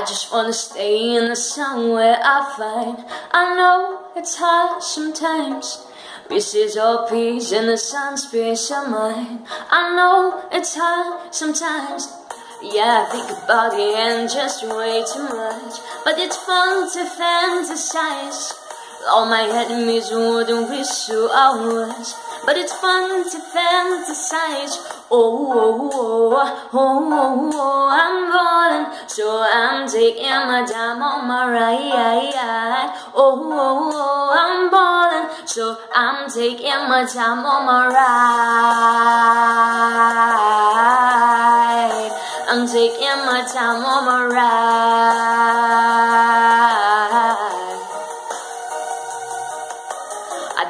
I just wanna stay in the sun where I find I know it's hard sometimes. Pieces of peace in the sun's peace of mind I know it's hard sometimes. Yeah, I think about it and just way too much. But it's fun to fantasize. All my enemies wouldn't wish who I was but it's fun to fantasize. Oh, oh, oh, oh, oh, I'm falling, so I'm taking my time on my ride. Oh, oh, oh, I'm falling, so I'm taking my time on my ride. I'm taking my time on my ride.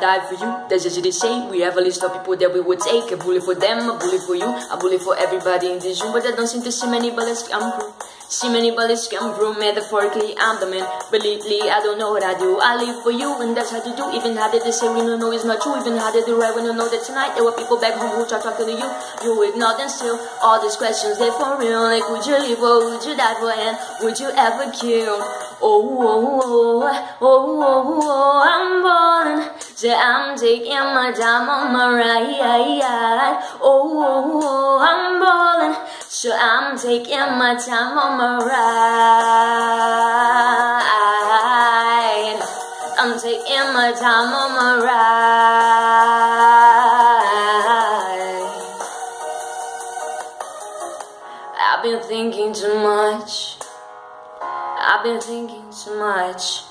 I died for you, that's just the say. We have a list of people that we would take. A bullet for them, a bullet for you, a bullet for everybody in this room. But I don't seem to see many bullets come through. See many bullets come through. Metaphorically, I'm the man. Believely, I don't know what I do. I live for you, and that's how you do. Even how they say we don't know it's not true. Even how did they write when you know that tonight there were people back home who tried talking to you. You ignore them still. All these questions, they're for real. Like, would you live or would you die for? And would you ever kill? Oh, oh, oh, oh, oh, oh, falling. I'm taking my time on my ride. Oh, I'm balling. So I'm taking my time on my ride. I'm taking my time on my ride. I've been thinking too much. I've been thinking too much.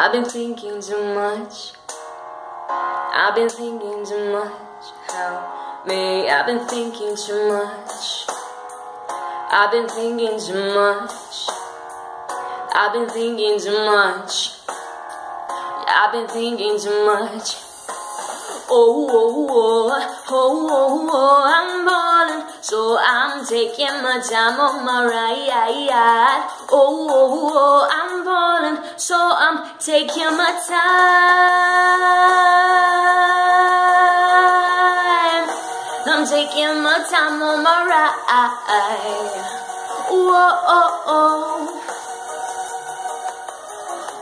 I've been thinking too much. I've been thinking too much. Help me. I've been thinking too much. I've been thinking too much. I've been thinking too much. I've been thinking too much. Oh, oh, oh, oh, oh, oh, I'm falling, so I'm taking my time on my ride. Oh, oh, oh, oh I'm falling, so I'm taking my time. I'm taking my time on my ride. Whoa, oh, oh.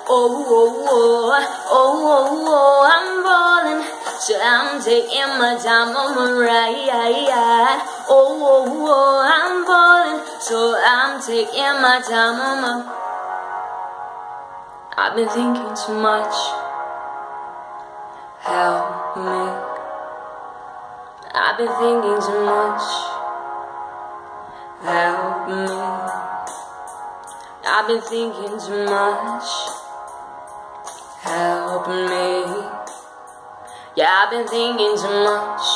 Oh, oh, oh, oh, oh, oh, I'm falling. So I'm taking my time on my ride. Oh, oh, oh, I'm falling. So I'm taking my time on my. I've been thinking too much. Help me. I've been thinking too much. Help me. I've been thinking too much. Help me. Yeah, I've been thinking too much.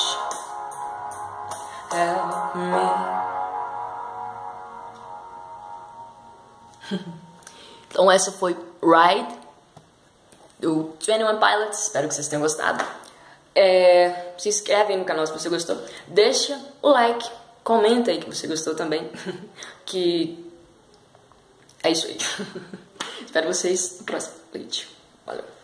Help me. então essa foi Ride do 21 Pilots. Espero que vocês tenham gostado. É, se inscreve no canal se você gostou. Deixa o like. Comenta aí que você gostou também. que é isso aí. Espero vocês no próximo vídeo. Valeu.